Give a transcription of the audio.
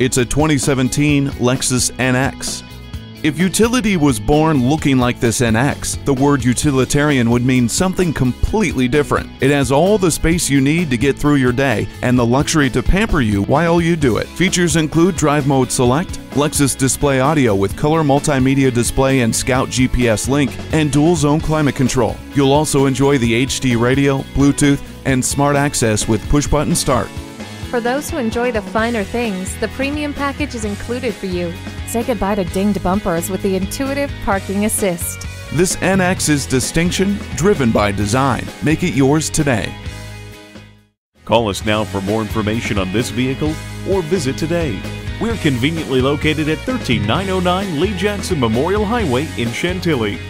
It's a 2017 Lexus NX. If utility was born looking like this NX, the word utilitarian would mean something completely different. It has all the space you need to get through your day and the luxury to pamper you while you do it. Features include Drive Mode Select, Lexus Display Audio with color multimedia display and Scout GPS link, and dual zone climate control. You'll also enjoy the HD radio, Bluetooth, and smart access with push button start. For those who enjoy the finer things, the premium package is included for you. Say goodbye to dinged bumpers with the intuitive parking assist. This NX is distinction driven by design. Make it yours today. Call us now for more information on this vehicle or visit today. We're conveniently located at 13909 Lee Jackson Memorial Highway in Chantilly.